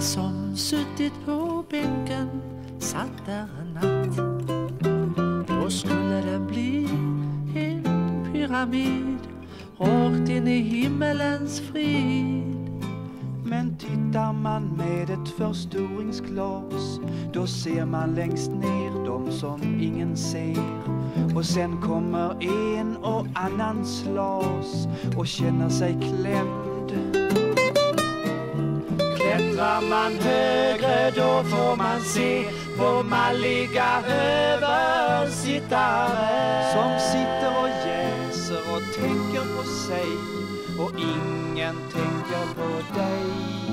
Som suttit på bänken satt där en natt. Då skulle den bli en pyramid rakt in i himmelens frid. Men tittar man med ett förstoringsglas då ser man längst ner de som ingen ser. Och sen kommer en och annan slas och känner sig klämd. Klättrar man högre då får man se på malliga översittare som sitter och jäser och tänker på sig och ingen tänker på dig.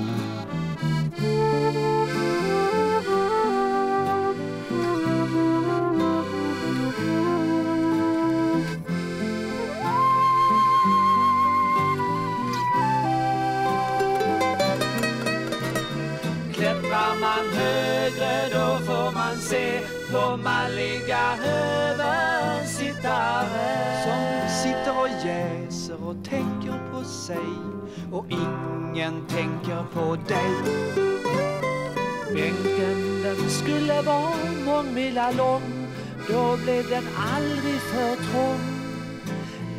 Och och tänker på sig och ingen tänker på dig. Bänken den skulle vara mångmila lång. Då blev den aldrig för trång.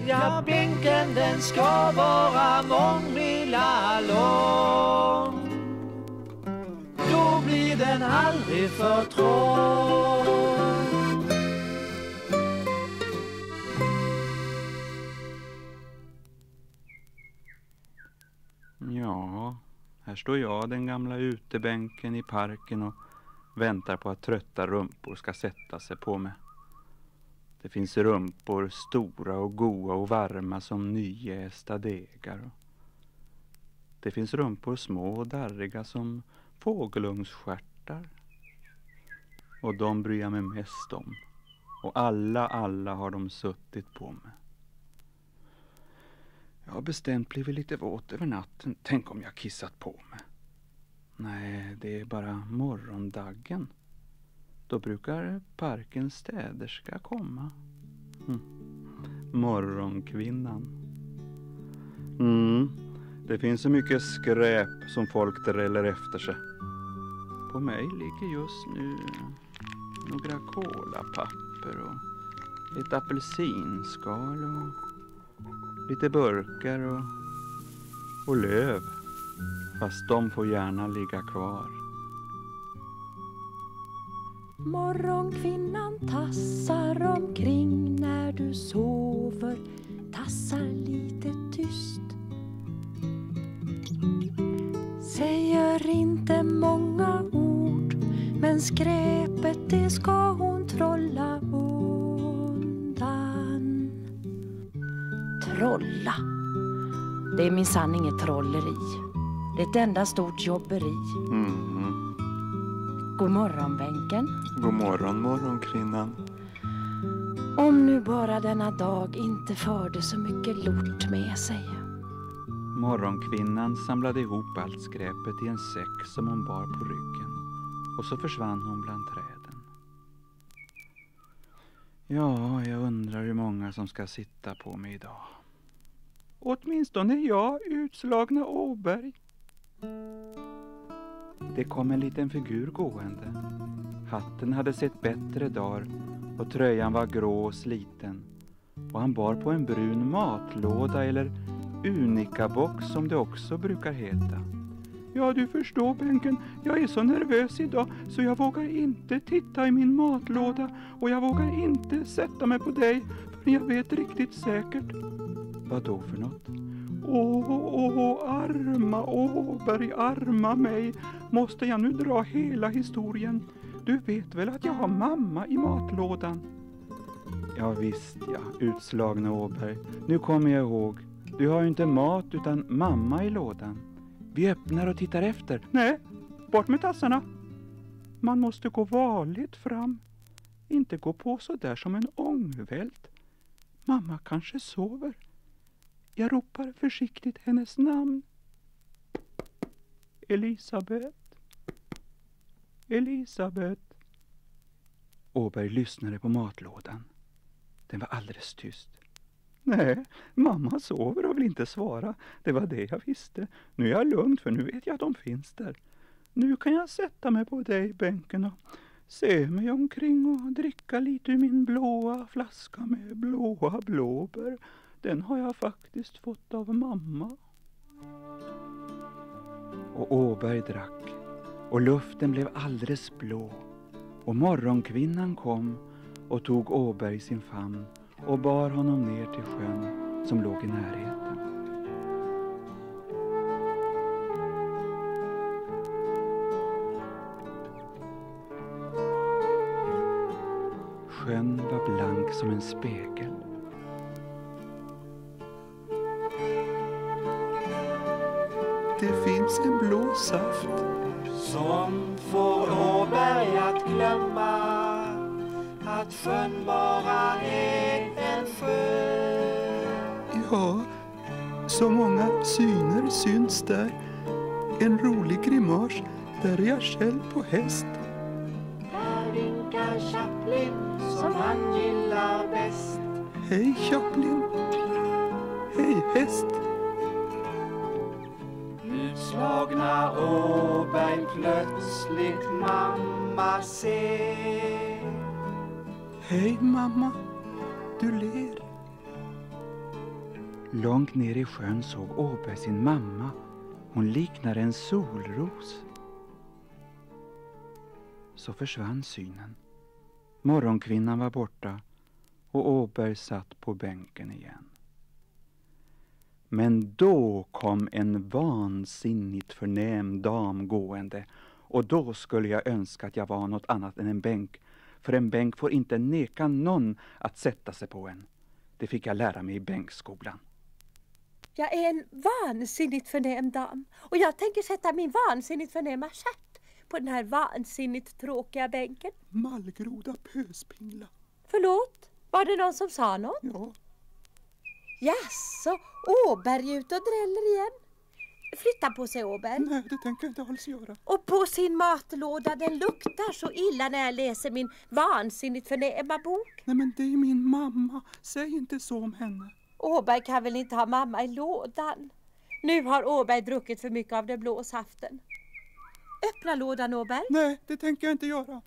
Ja, bänken den ska vara mångmila lång. Då blir den aldrig för trång. Står jag den gamla utebänken i parken och väntar på att trötta rumpor ska sätta sig på mig. Det finns rumpor stora och goa och varma som nyjästa degar. Det finns rumpor små och darriga som fågelungsstjärtar. Och de bryr jag mig mest om. Och alla, alla har de suttit på mig. Jag har bestämt blivit lite våt över natten. Tänk om jag kissat på mig. Nej, det är bara morgondaggen. Då brukar parkens städerska komma. Mm. Morgonkvinnan. Mm. Det finns så mycket skräp som folk dräller efter sig. På mig ligger just nu några kolapapper och ett apelsinskal och lite burkar och, och löv. Fast de får gärna ligga kvar. Morgonkvinnan tassar omkring när du sover Tassar lite tyst Säger inte många ord Men skräpet det ska hon trolla bort Trolla Det är minsann inget trolleri Det är ett enda stort jobberi Mm. God morgon bänken God morgon morgonkvinnan. Om nu bara denna dag inte förde så mycket lort med sig. Morgonkvinnan samlade ihop allt skräpet i en säck som hon bar på ryggen och så försvann hon bland träden. Ja, jag undrar hur många som ska sitta på mig idag. Åtminstone jag, utslagna Åberg. Det kom en liten figur gående. Hatten hade sett bättre dagar och tröjan var grå och sliten. Och han bar på en brun matlåda eller unikabox som det också brukar heta. Ja, du förstår bänken, jag är så nervös idag så jag vågar inte titta i min matlåda och jag vågar inte sätta mig på dig för jag vet riktigt säkert. Vad då för något? Åh, åh, arma Åberg, arma mig. Måste jag nu dra hela historien? Du vet väl att jag har mamma i matlådan? Ja visst ja, utslagna Åberg. Nu kommer jag ihåg. Du har ju inte mat utan mamma i lådan. Vi öppnar och tittar efter. Nej, bort med tassarna. Man måste gå varligt fram. Inte gå på så där som en ångvält. Mamma kanske sover. Jag ropar försiktigt hennes namn. Elisabet. Elisabet. Åberg lyssnade på matlådan. Den var alldeles tyst. Nej, mamma sover och vill inte svara. Det var det jag visste. Nu är jag lugn för nu vet jag att de finns där. nu kan jag sätta mig på dig bänken och se mig omkring och dricka lite ur min blåa flaska med blåa blåbär. Den har jag faktiskt fått av mamma. Och Åberg drack och luften blev alldeles blå och morgonkvinnan kom och tog Åberg i sin famn och bar honom ner till sjön som låg i närheten. Sjön var blank som en spegel. Det finns en blå saft som får Åberg att glömma att sjön bara är en sjö. Ja, så många syner syns där. En rolig grimas, där är jag själv på häst. Här vinkar Chaplin som han gillar bäst. Hej Chaplin! Hej häst! Utslagna Åberg plötsligt mamma ser. Hej mamma, du ler. Långt ner i sjön såg Åberg sin mamma. Hon liknar en solros. Så försvann synen. Morgonkvinnan var borta och Åberg satt på bänken igen. Men då kom en vansinnigt förnäm dam gående och då skulle jag önska att jag var något annat än en bänk för en bänk får inte neka någon att sätta sig på en. Det fick jag lära mig i bänkskolan. Jag är en vansinnigt förnäm dam och jag tänker sätta min vansinnigt förnäma stjärt på den här vansinnigt tråkiga bänken. Mallgroda pöspingla. Förlåt, var det någon som sa något? Ja, Jaså, Åberg är ute och dräller igen? Flytta på sig Åberg. nej det tänker jag inte alls göra. Och på sin matlåda, den luktar så illa när jag läser min vansinnigt förnäma bok. Nej men det är min mamma, säg inte så om henne. Åberg kan väl inte ha mamma i lådan? Nu har Åberg druckit för mycket av den blå saften. Öppna lådan Åberg. Nej, det tänker jag inte göra.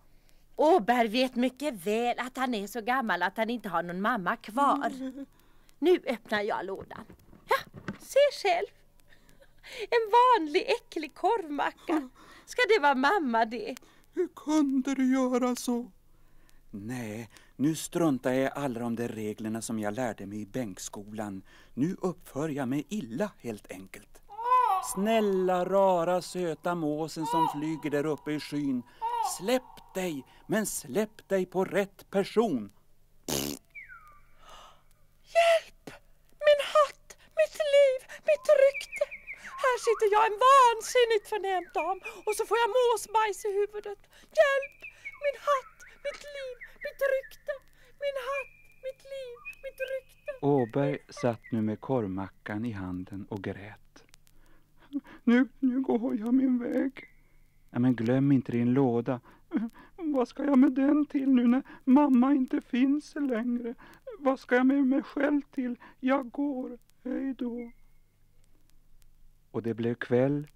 Åberg vet mycket väl att han är så gammal att han inte har någon mamma kvar. Nu öppnar jag lådan. Ja, se själv. En vanlig äcklig korvmacka. Ska det vara mamma det? Hur kunde du göra så? Nej, nu struntar jag i alla de där reglerna som jag lärde mig i bänkskolan. Nu uppför jag mig illa helt enkelt. Snälla, rara, söta måsen som flyger där uppe i skyn. Släpp dig, men släpp dig på rätt person. Hjälp! Min hatt, mitt liv, mitt rykte. Här sitter jag en vansinnigt förnäm dam och så får jag måsbajs i huvudet. Hjälp! Min hatt, mitt liv, mitt rykte. Min hatt, mitt liv, mitt rykte. Åberg satt nu med korvmackan i handen och grät. Nu, nu går jag min väg. Ja, men glöm inte din låda. Vad ska jag med den till nu när mamma inte finns längre? Vad ska jag med mig själv till? Jag går. Hej då. Och det blev kväll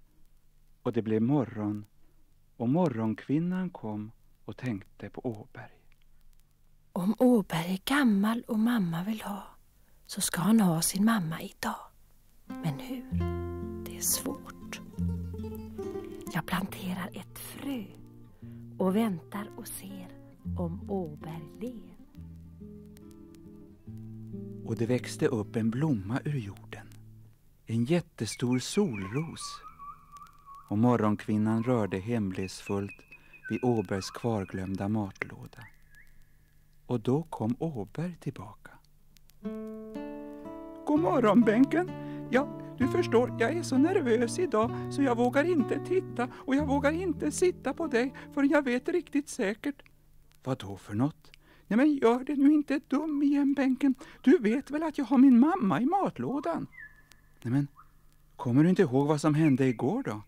och det blev morgon och morgonkvinnan kom och tänkte på Åberg. Om Åberg är gammal och mamma vill ha så ska han ha sin mamma idag. Men hur? Det är svårt. Jag planterar ett frö och väntar och ser om Åberg ler. Och det växte upp en blomma ur jorden. En jättestor solros. Och morgonkvinnan rörde hemlighetsfullt vid Åbergs kvarglömda matlåda. Och då kom Åberg tillbaka. God morgon bänken. Ja, du förstår, jag är så nervös idag så jag vågar inte titta och jag vågar inte sitta på dig för jag vet riktigt säkert. Vad då för något? Nej men gör det nu inte dum igen bänken. Du vet väl att jag har min mamma i matlådan? Nej men, kommer du inte ihåg vad som hände igår då?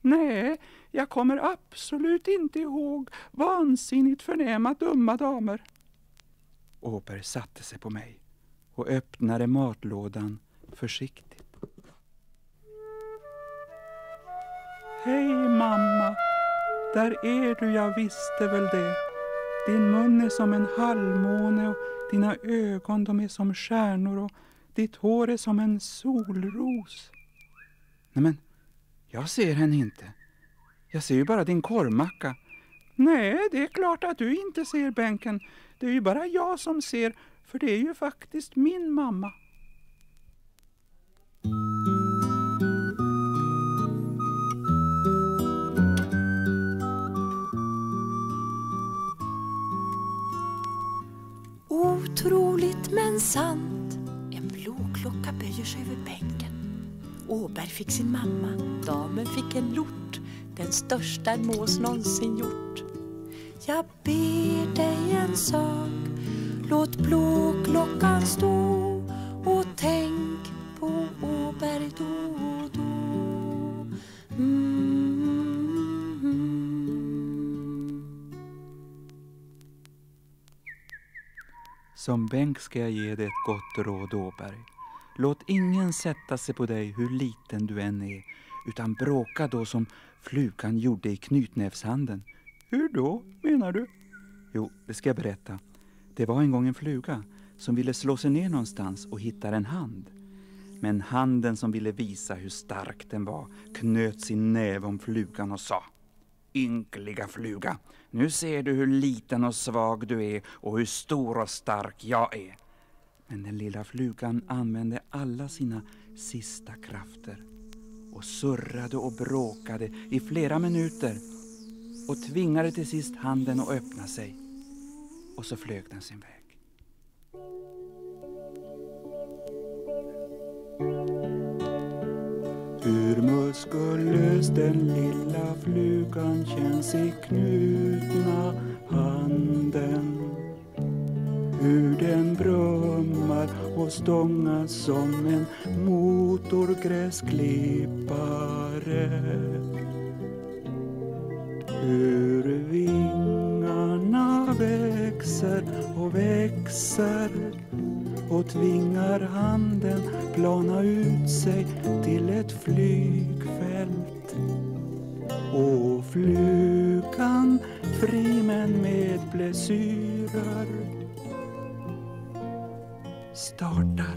Nej, jag kommer absolut inte ihåg. Vansinnigt förnäma dumma damer. Åberg satte sig på mig och öppnade matlådan försiktigt. Hej mamma, där är du, jag visste väl det. Din mun är som en halvmåne och dina ögon de är som stjärnor och ditt hår är som en solros. Nej men, jag ser henne inte. Jag ser ju bara din korvmacka. Nej, det är klart att du inte ser bänken. Det är ju bara jag som ser, för det är ju faktiskt min mamma. Otroligt men sant. En blåklocka böjer sig över bänken. Åberg fick sin mamma, damen fick en lort. Den största en mås någonsin gjort. Jag ber dig en sak, låt blåklockan stå och tänk på Åberg då och då. Mm. Som bänk ska jag ge dig ett gott råd, Åberg. Låt ingen sätta sig på dig hur liten du än är, utan bråka då som flugan gjorde i knytnävshanden. Hur då, menar du? Jo, det ska jag berätta. Det var en gång en fluga som ville slå sig ner någonstans och hittar en hand. Men handen som ville visa hur stark den var knöt sin näve om flugan och sa Ynkliga fluga, nu ser du hur liten och svag du är och hur stor och stark jag är. Men den lilla flugan använde alla sina sista krafter och surrade och bråkade i flera minuter och tvingade till sist handen att öppna sig. Och så flög den sin väg. Hur muskulös den lilla flugan känns i knutna handen hur den bråkar och stångas som en motorgräsklippare. Hur vingarna växer och växer och tvingar handen plana ut sig till ett flygfält. Och flugan, fri men med blessyrer startar.